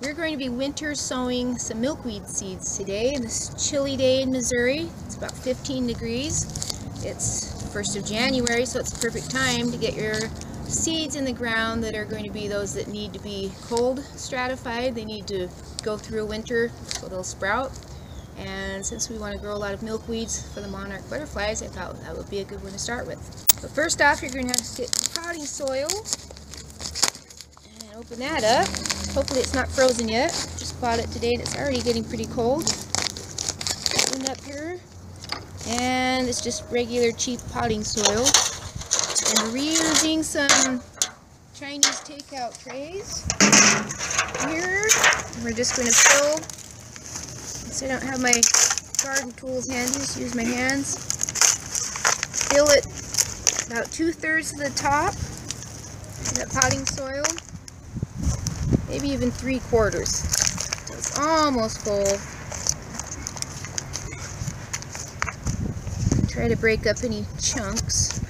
We're going to be winter sowing some milkweed seeds today in this chilly day in Missouri. It's about 15 degrees. It's 1st of January, so it's perfect time to get your seeds in the ground that are going to be those that need to be cold stratified. They need to go through a winter so they'll sprout. And since we want to grow a lot of milkweeds for the monarch butterflies, I thought that would be a good one to start with. But first off, you're going to have to get the potting soil and open that up. Hopefully it's not frozen yet. Just bought it today and it's already getting pretty cold. Open up here. And it's just regular cheap potting soil. And reusing some Chinese takeout trays here. We're just going to fill, since I don't have my garden tools handy, just use my hands. Fill it about two-thirds of the top, that potting soil maybe even three quarters. It's almost full. Try to break up any chunks.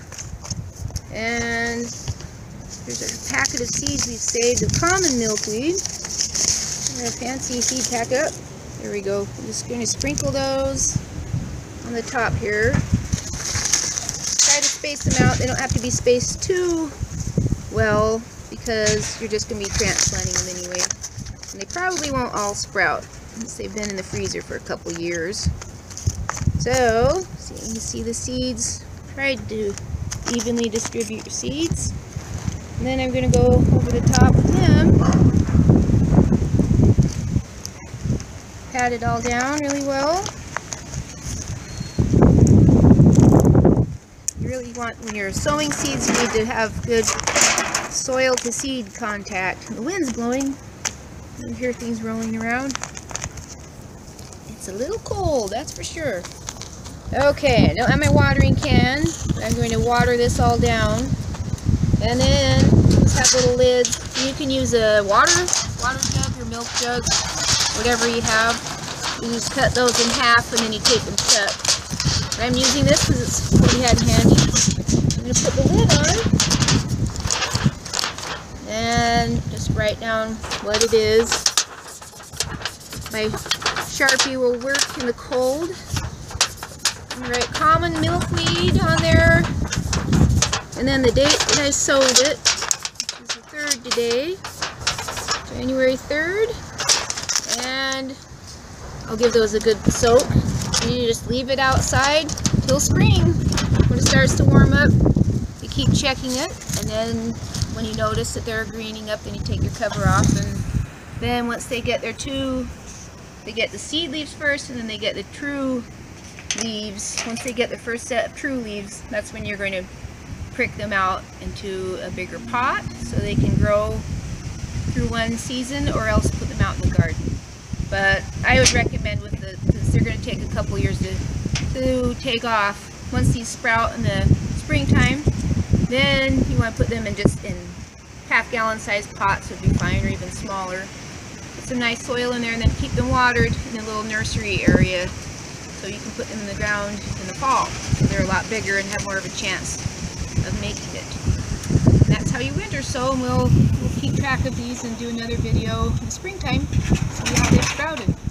And there's a packet of seeds we've saved of common milkweed. a fancy seed packet. There we go. I'm just going to sprinkle those on the top here. Try to space them out. They don't have to be spaced too well because you're just going to be transplanting them anyway. And they probably won't all sprout since they've been in the freezer for a couple years. So, so you see the seeds. Try to evenly distribute your seeds. And then I'm going to go over the top with them. Pat it all down really well. You really want, when you're sowing seeds, you need to have good soil to seed contact. The wind's blowing. You hear things rolling around. It's a little cold, that's for sure. Okay, now I have my watering can. I'm going to water this all down. And then, just have little lids. You can use a water, water jug your milk jug, whatever you have. You just cut those in half and then you take them. But I'm using this because it's what we had handy. I'm going to put the lid on and just write down what it is. My Sharpie will work in the cold. Write common milkweed on there. And then the date that I sowed it. it is the 3rd today, January 3rd. And I'll give those a good soak. And you just leave it outside till spring. When it starts to warm up, you keep checking it. And then when you notice that they're greening up, then you take your cover off. And then once they get their two, they get the seed leaves first, and then they get the true leaves. Once they get the first set of true leaves, that's when you're going to prick them out into a bigger pot so they can grow through one season or else put them out in the garden. But I would recommend with the, because they're going to take a couple years to, to take off. Once these sprout in the springtime, then you want to put them in just in half gallon sized pots would be fine or even smaller. Put some nice soil in there and then keep them watered in a little nursery area so you can put them in the ground in the fall. So they're a lot bigger and have more of a chance of making it. And that's how you winter sow and we'll, we'll keep track of these and do another video in the springtime see how they've sprouted.